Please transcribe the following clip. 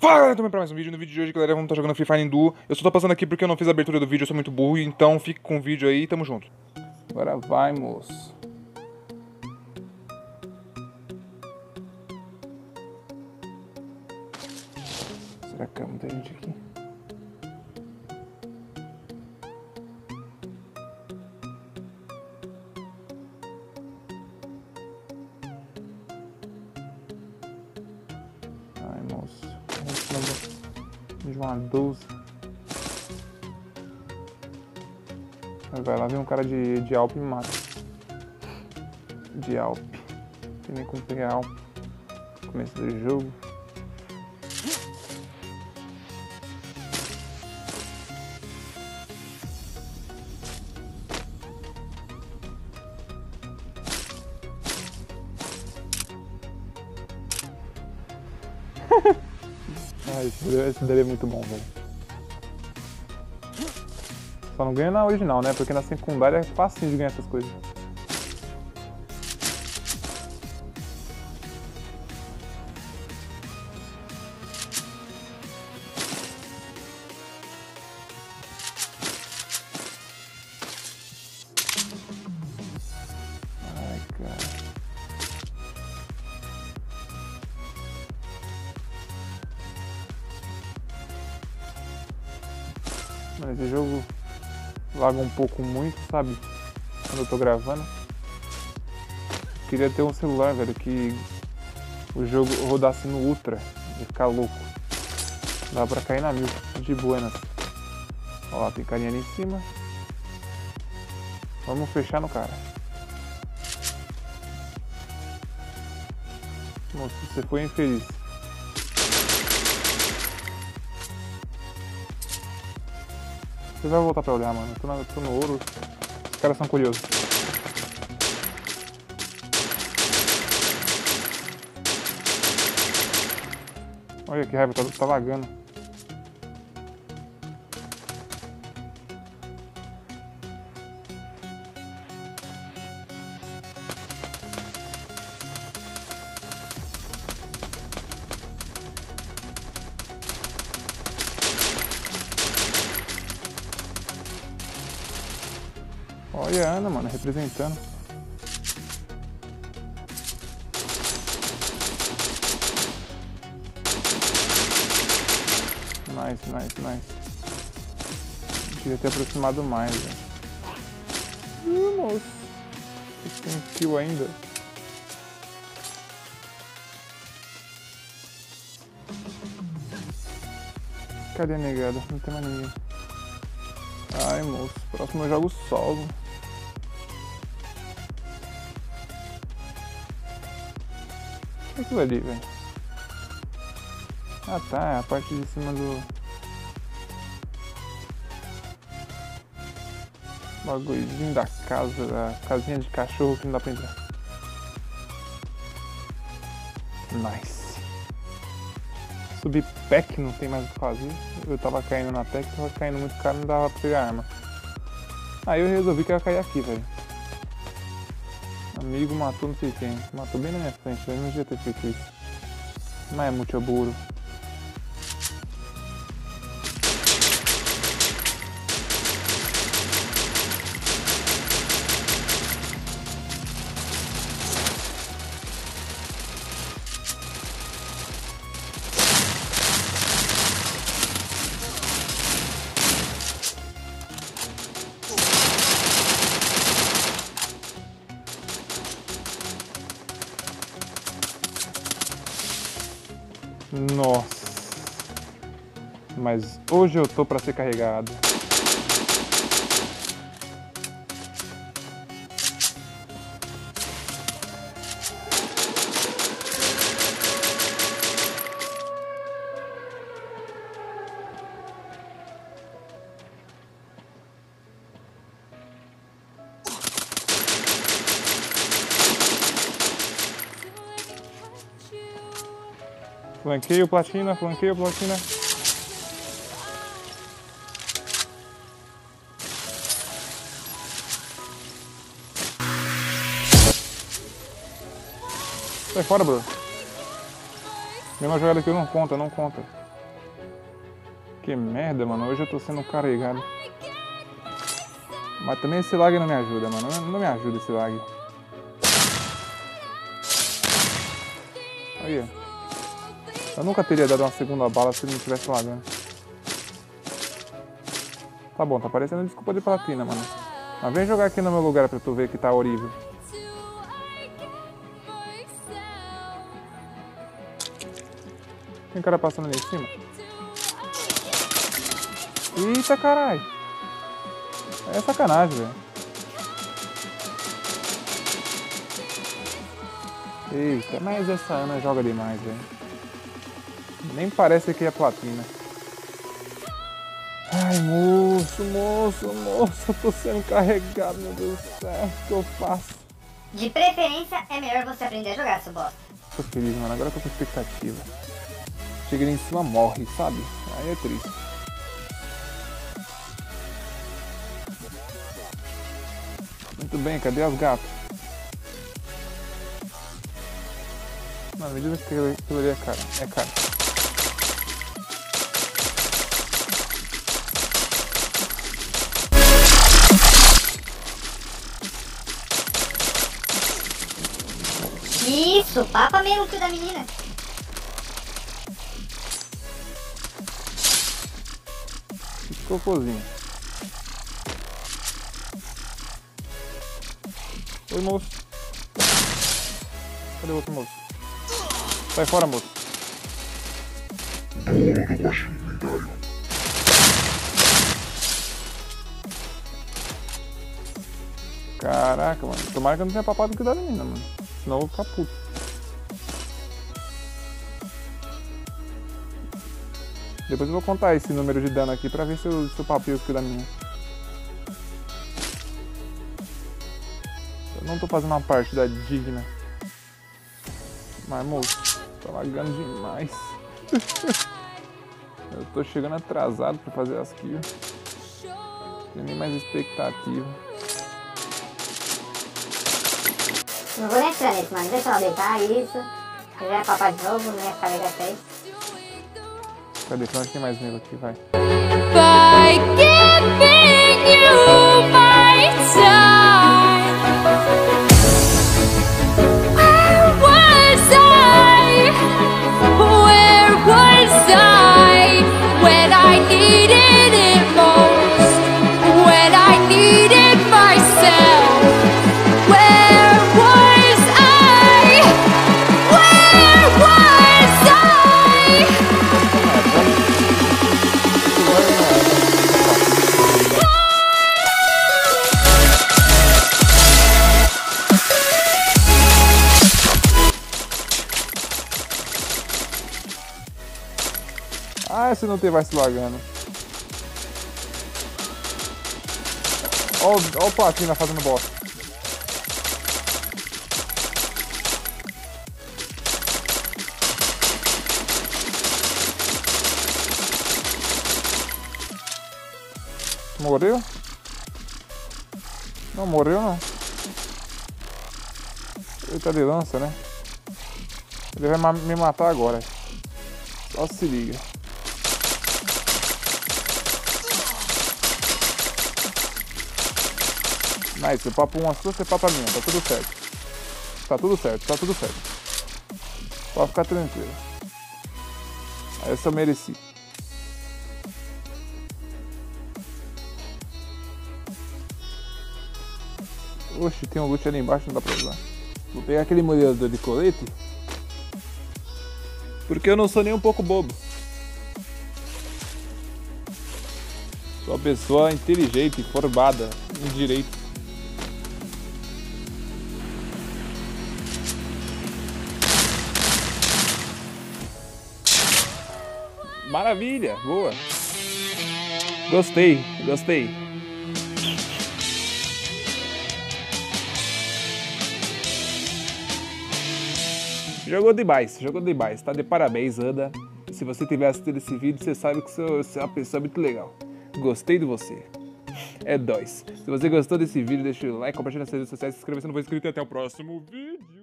Fala também pra mais um vídeo. No vídeo de hoje, galera, vamos estar jogando Free Fire em. Eu só tô passando aqui porque eu não fiz a abertura do vídeo, eu sou muito burro, então fique com o vídeo aí, tamo junto. Agora vai, moço. Será que há muita gente aqui? Uma 12. Aí vai lá, vem um cara de, de Alp e me mata. De Alp. Tem nem como pegar Alp. Começo do jogo. Ah, dele, esse dele é muito bom, velho. Só não ganha na original, né? Porque na secundária é fácil de ganhar essas coisas. Mas esse jogo laga um pouco muito, sabe? Quando eu tô gravando. Queria ter um celular, velho, que o jogo rodasse no Ultra e ficar louco. Dá pra cair na mil, de buenas. Olha lá, tem carinha ali em cima. Vamos fechar no cara. Nossa, você foi infeliz. Você vai voltar pra olhar, mano. Tô, na, tô no ouro. Os caras são curiosos. Olha que raiva, tá, tá lagando. Olha a Ana, mano, representando. Nice, nice, nice. Devia ter aproximado mais, velho. Ih, moço. Tem um kill ainda. Cadê a negada? Não tem mais ninguém. Ai, moço. Próximo eu jogo solo. Que é aquilo ali, velho? Ah tá, é a parte de cima do. Bagulhozinho da casa, da casinha de cachorro que não dá pra entrar. Nice. Subir pack não tem mais o que fazer. Eu tava caindo na pack, tava caindo muito caro, não dava pra pegar arma. Aí eu resolvi que ia cair aqui, velho. Amigo matou não sei quem. Matou bem na minha frente, eu não devia ter feito isso. Mas é muito burro. Mas hoje eu tô pra ser carregado. Flanqueio platina, flanqueio platina. Sai fora, bro. Mesma jogada que eu não conta, não conta. Que merda, mano. Hoje eu tô sendo carregado. Mas também esse lag não me ajuda, mano. Não me ajuda esse lag. Aí, Eu nunca teria dado uma segunda bala se não tivesse lagando. Tá bom, tá parecendo desculpa de platina, mano. Mas vem jogar aqui no meu lugar pra tu ver que tá horrível. Tem cara passando ali em cima. Eita caralho. É sacanagem, velho. Eita, mas essa Ana joga demais, velho. Nem parece que é platina. Ai, moço, moço, moço, eu tô sendo carregado, meu Deus do céu. O que eu faço? De preferência, é melhor você aprender a jogar, seu bosta. Tô feliz, mano. Agora eu tô com expectativa. Chega ali em cima, morre, sabe? Aí é triste. Muito bem, cadê as gatas? Mano, me diz que aquilo ali é cara. É cara. Isso, papa mesmo que da menina. Cocôzinho. Oi, moço. Cadê o outro moço? Sai fora, moço. Caraca, mano. Tomara que eu não tenha papado que da menina, mano. Senão eu vou ficar puto. Depois eu vou contar esse número de dano aqui pra ver se eu, se eu papio que da minha. Eu não tô fazendo uma partida digna. Mas, moço, tô lagando demais. eu tô chegando atrasado pra fazer as kills. Tem nem mais expectativa. Não vou nem entrar nisso, mano. Deixa ela deitar, isso. Se quiser papar de novo, ia ficar legal Cadê? Tem mais nego aqui, vai. Esse não vai se lagando. Ó, ó o Platina fazendo bosta. Morreu? Não morreu não. Ele tá de lança, né? Ele vai me matar agora. Só se liga. Nice, eu papo uma sua, você papa a minha, tá tudo certo. Tá tudo certo, tá tudo certo. Pode ficar tranquilo. Essa eu mereci. Oxe, tem um loot ali embaixo, não dá pra usar. Vou pegar aquele modelador de colete. Porque eu não sou nem um pouco bobo. Sou uma pessoa inteligente, formada em direito. Maravilha, boa. Gostei, gostei. Jogou demais, jogou demais. Tá de parabéns, Ana. Se você tiver assistido esse vídeo, você sabe que você é uma pessoa muito legal. Gostei de você. É dóis. Se você gostou desse vídeo, deixa o like, compartilha nas redes sociais, se inscreva se não for inscrito e até o próximo vídeo.